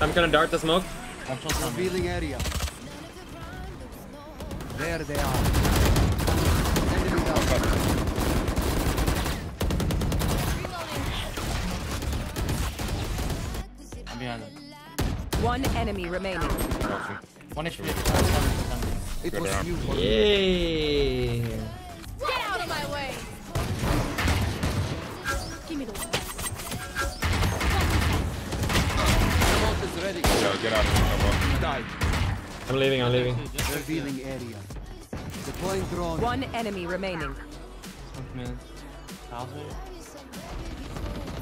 I'm gonna dart the smoke. Revealing area. There they are. Enemy down. I'm behind them. One enemy remaining. One HP. It was you. for- Yay! Get ready. Yo, get out come on. I'm leaving, I'm leaving. Revealing area. Deploying drone. One enemy remaining.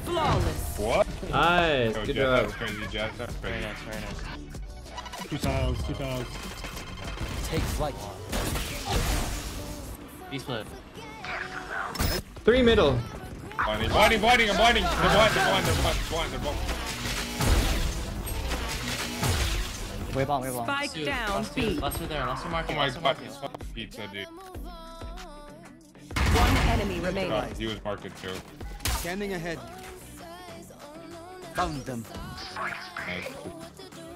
Flawless. What? Nice, Yo, good Jett, that job. was crazy, Jett. That was Very nice, very nice. Two tiles, two tiles. Take flight. B split. Three middle. Blinding, blinding, blinding, I'm blinding. They're blind, they're blind, they're blind, they're blind, they're blind. Way bomb, way bomb. Spike Two, down, last two, B. Last two there, last two market, Oh my god, market. fuck pizza, dude. One enemy remaining. God, he was market too. Scanning ahead. Found them. Nice.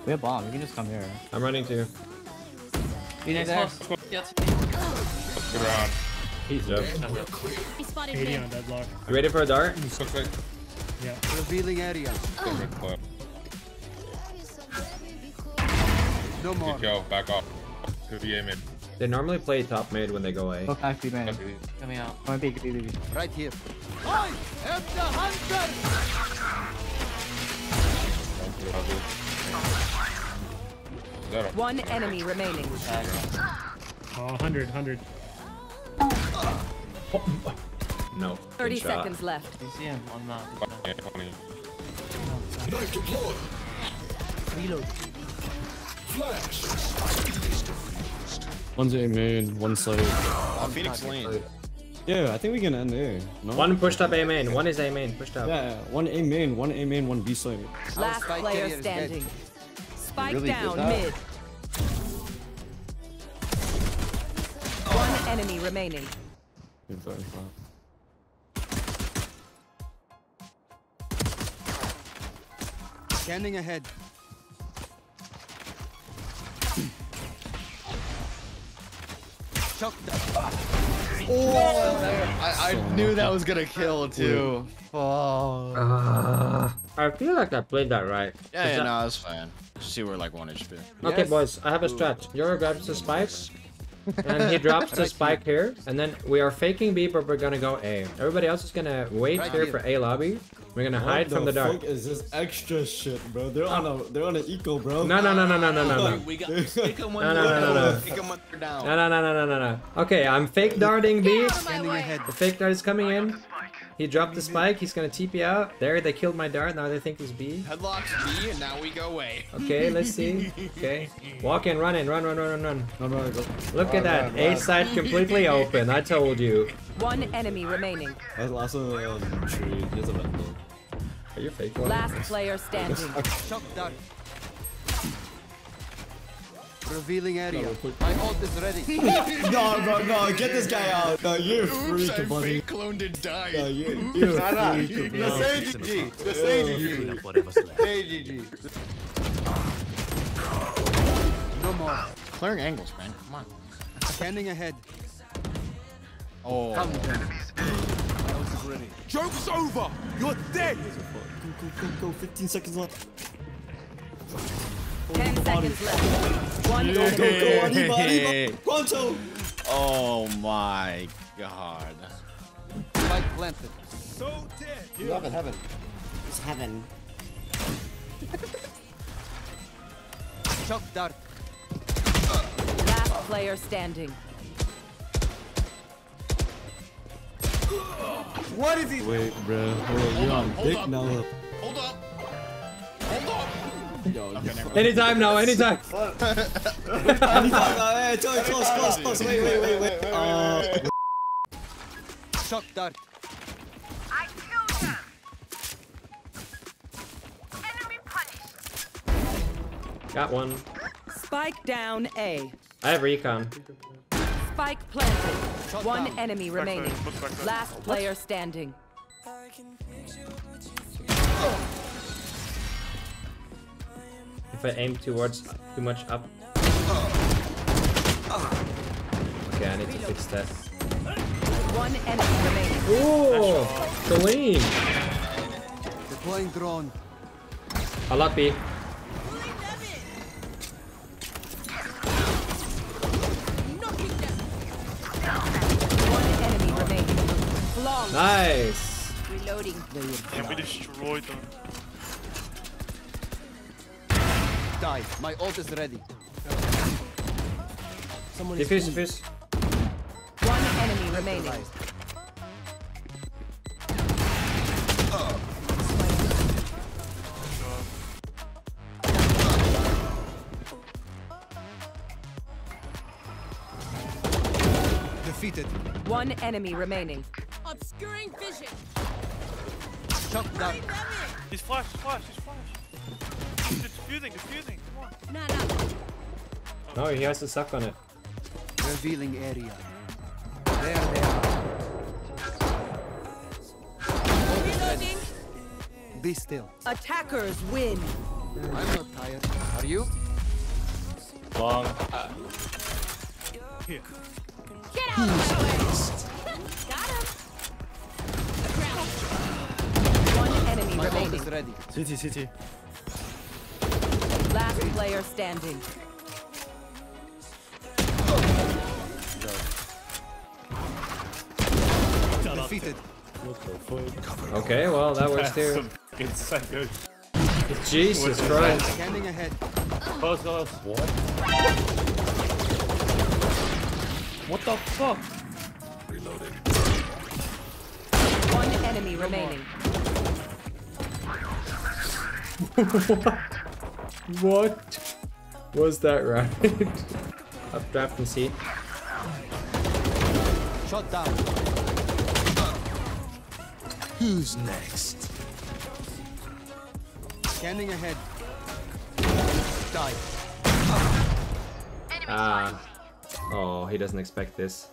We have bomb, you can just come here. I'm running too. You next there. close. Yeah, Good round. He's up. He spotted me. on deadlock. You ready for a dart? Looks like Yeah. Revealing area. a No more. Good kill, back off. Could be aiming. They normally play top mid when they go A. Look, I feed man. Coming out. One big, big, big. Right here. I am the hunter. Is that a- One enemy remaining. Tag. Oh, 100, 100. No. 30 shot. seconds left. You see him on the map. Yeah, 20. Reload. One's A main, one side. Uh, Phoenix Lane. Yeah, I think we can end there. No? One pushed up A main. One is A main. Pushed up. Yeah, one A main, one A main, one B side. Last player carrier is dead. standing. Spike really down mid. One enemy remaining. Good start, wow. Scanning ahead. Shock them. Oh. I, I knew that was gonna kill too. Oh. I feel like I played that right. Yeah, yeah, that- no, that's fine. Just see we're like one HP. Okay, Yes. boys, I have a strat. Yoru grabs the spikes, and he drops the spike here, and then we are faking B, but we're gonna go A. Everybody else is gonna wait Right here here. for A lobby. We're gonna hide from the dark. fuck is this extra shit, bro? They're on a they're on an eco, bro. No, no, no, no, no, no, no, no. We got pick him one No, no, no, no, no. Pick him one down. No, no, no, no, no, no, no. Okay, I'm fake darting B. Out of my Scanning way! ahead. The fake dart is coming in. He dropped the spike. He's gonna TP out. There, they killed my dart. Now they think it's B. Headlocks B, and now we go away. Okay, let's see. Okay, walk in, run in, run, run, run, run, run. No, no, go. Look at that. A side completely open. I told you. One enemy remaining. That's last one um, tree. There's a vendor. Are you fake one? Last player standing. Shock dart. Revealing area. No. My ult is ready. no, no, no, get this guy out. No, you're a Oops, I freak, buddy. fake cloned and died. No, you're, you're a freak, bro. Just say GG. Just say GG. Say GG. No more. Clearing angles, man. Come on. Scanning ahead. Oh. Found them. Joke's over! You're dead! Go, go, go, go. 15 seconds left. Ten seconds left. One Go, enemy. go, go. Arriba, arriba. Pronto. Oh my god. Spike planted. So dead! You have it, heaven. It's heaven. Shock dart. Last player standing. What is he? Wait, bro. Hold on, you're on hold dick up. now. Hold up. Hold up. Yo, Okay, never. Anytime now, anytime. Anytime, uh, hey, close, close, close, close. Wait, wait, wait, wait. Uh, Shock dart. Got one. Spike down A. I have recon. Spike planted. Shot One down. enemy remaining. Last player standing. If I aim towards too much up. Okay, I need to fix that. One enemy remaining. Ooh, clean. Deploying drone. A lot B. One enemy remaining. Flawless. Nice. Reloading. And we destroyed them. Die. My ult is ready. Someone is Defuse, cool. defuse. One enemy remaining. Defeated. One enemy remaining. Obscuring vision. Chuck down. He's flash, he's flash, he's flash. He's defusing, defusing. Come on. Nah, nah. No, he has to suck on it. Revealing area. There they are. Reloading. Be still. Attackers win. I'm not tired. Are you? Long. Here. Get out of my way. Got him. One enemy My remaining. is ready. CT, CT. Last player standing. Defeated. Okay, well, that works too. It's so good. Jesus Christ. Scanning ahead. Close, close. What? What the fuck? One enemy remaining. What was that right? Updraft and seat. Shot down. Who's next? Scanning ahead. Die. Ah. Oh, he doesn't expect this.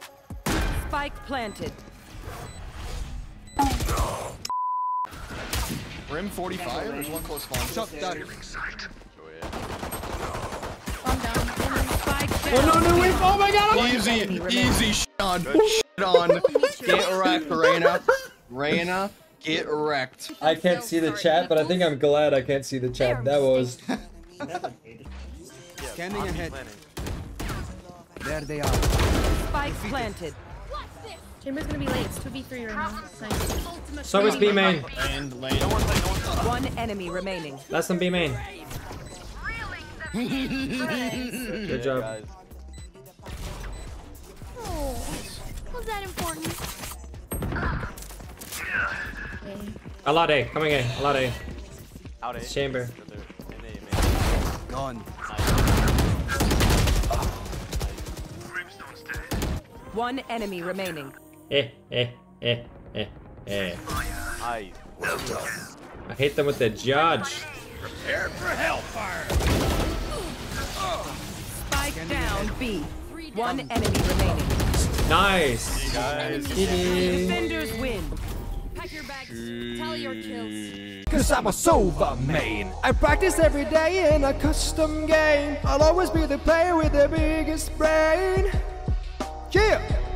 Spike planted. Rim 45. There's one close spawn. Shut down. Calm down. Spike down. Oh no, no, wait! Oh my god! Easy, easy shit on. Shit on. Get wrecked, Reyna. Reyna, get wrecked. I can't see the chat, but I think I'm glad I can't see the chat. That was. Scanning ahead. There they are. Spike planted. Chamber's gonna be late. It's 2v3 right now. Nice. So is B main. Land, land. One enemy remaining. Less than B main. Good job. Oh, was that important? A lot A. Coming A. A lot A. Out It's chamber. Gone. One enemy remaining. Eh, eh, eh, eh, eh. Nice. I hate them with the judge. Spike down B. One enemy remaining. Nice. Guys. Defenders win. Pack your bags. Tally your kills. Cause I'm a Sova main. I practice every day in a custom game. I'll always be the player with the biggest brain. Yeah!